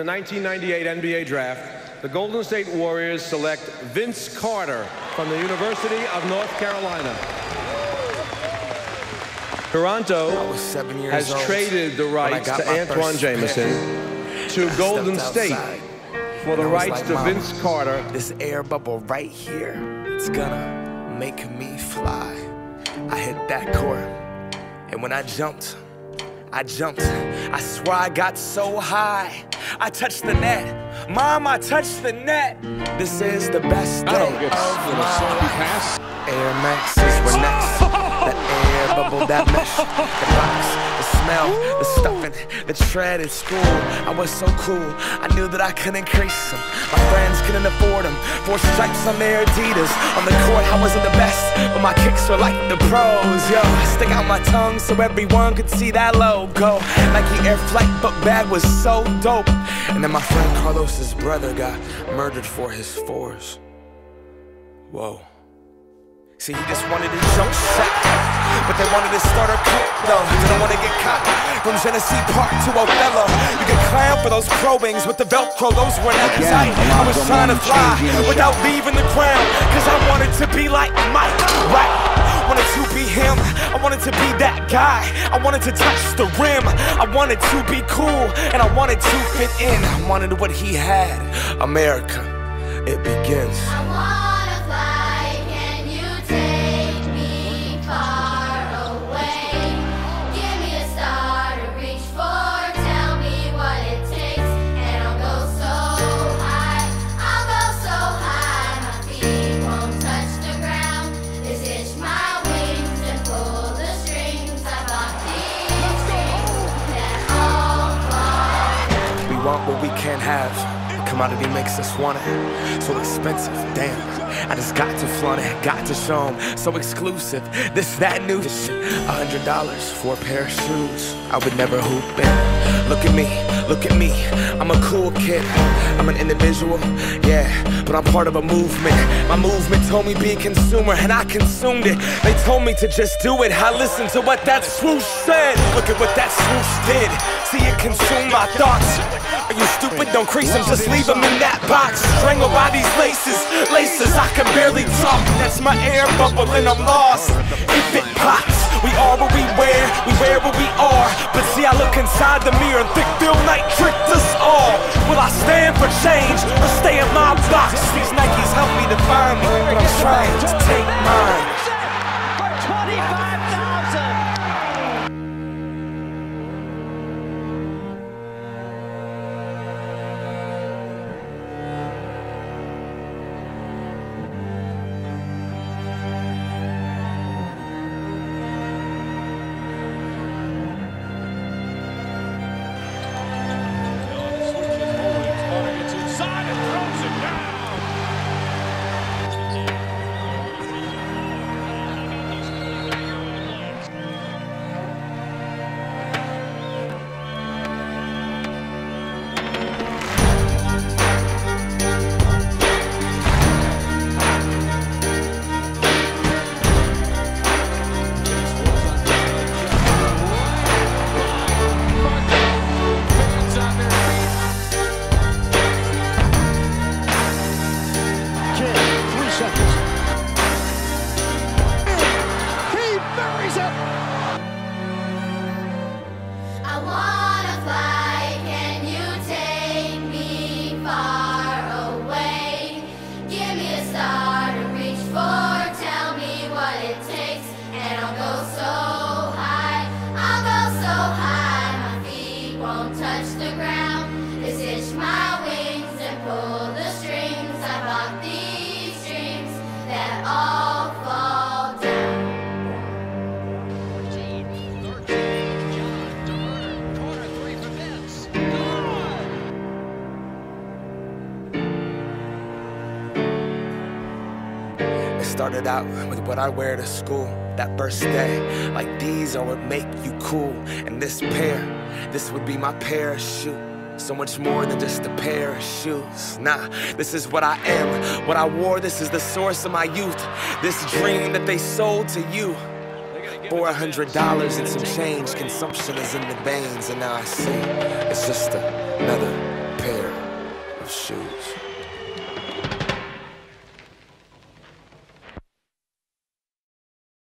The 1998 NBA Draft, the Golden State Warriors select Vince Carter from the University of North Carolina. Toronto has traded the rights to Antawn Jamison to I Golden State for the rights like, to Vince Carter. This air bubble right here, it's gonna make me fly. I hit that court, and when I jumped, I jumped. I swear I got so high. I touched the net. Mom, I touched the net. This is the best day of my life. Air Maxes were next. That air bubble, that mesh, the box, the smell, the stuffing, the tread at school. I was so cool. I knew that I couldn't crease them. My friends couldn't afford them. Four stripes on their Adidas. On the court, I wasn't the best, but my kicks were like the pros. Yo, I stick out my tongue so everyone could see that logo. Nike Air Flight book bag was so dope. And then my friend Carlos's brother got murdered for his fours. Whoa. See, he just wanted to jump shot. But they wanted to start a cult, though. Didn't want to get caught. From Genesee Park to Othello. You could clown for those Pro Wings with the Velcro. Those were never tight. I was trying to fly without leaving the ground. Cause I wanted to be like Mike, right? Wanted to be him. I wanted to be that guy. I wanted to touch the rim. I wanted to be cool. And I wanted to fit in. I wanted what he had. America, it begins. Want what we can't have. Commodity makes us want it. So expensive, damn. I just got to flaunt it, got to show 'em. So exclusive, this, that, new. A hundred dollars for a pair of shoes. I would never hoop in. Look at me, look at me. I'm a cool kid. I'm an individual, yeah, but I'm part of a movement. My movement told me be a consumer, and I consumed it. They told me to just do it. I listened to what that swoosh said. Look at what that swoosh did. See it consume my thoughts. Are you stupid? Don't crease them, just leave them in that box. Strangled by these laces, laces I can barely talk. That's my air bubble and I'm lost. If it pops, we are what we wear, we wear what we are. But see, I look inside the mirror and think Phil Knight tricked us all. Will I stand for change or stay in my box? These Nikes help me define me, but I'm trying to take mine. For 25,000. Started out with what I wear to school that first day. Like these are what make you cool. And this pair, this would be my parachute. So much more than just a pair of shoes. Nah, this is what I am. What I wore, this is the source of my youth. This dream that they sold to you. Four hundred dollars and some change, consumption is in the veins, and now I see it's just another.